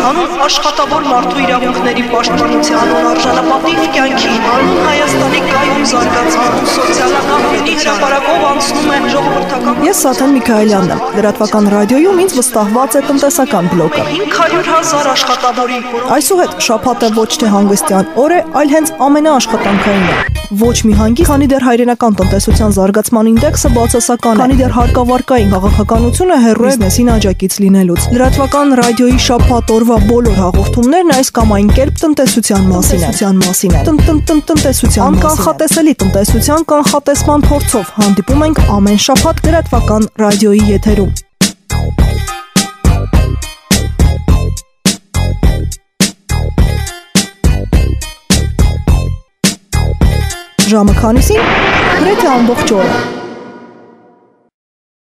Հանուն աշխատավոր մարդու իրավունքների պաշտպանության արժանապատիվ կյանքի հանուն Հայաստանի կայուն զարգացման ու սոցիալական հրապարակով անցնում է ժողովրդական Ես Սաթեն Միքայելյանն եմ։ Լրատվական ռադիոյում ինձ վստահված է տնտեսական բլոկը։ 500.000 աշխատավորի, Այսուհետ շփաթը ոչ թե հանգստյան օր է, այլ հենց ամենաաշխատանքայինը։ Ոչ մի հանգի, քանի դեռ հայրենական տնտեսության զարգացման ինդեքսը բացասական է, քանի դեռ հարկավարկային քաղաքականությունը հեռու է բիզնեսին աջակից լինելուց։ Լրատվական ռադիոյի շփաթ օրվա բոլոր հաղորդումներն այս կամ այն կերպ տնտեսության մասին են։ Տնտեսության մասին են։ տնտեսության մասին։ Անկանխատեսելի տնտեսության կանխատեսման փորձով հանդիպում ենք ամեն շաբաթ լրատվական ռադիոյի եթերում։ Ժամը քանիսին գրեթե ամբողջ օրը։